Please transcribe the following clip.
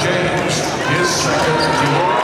James, his second, DeLore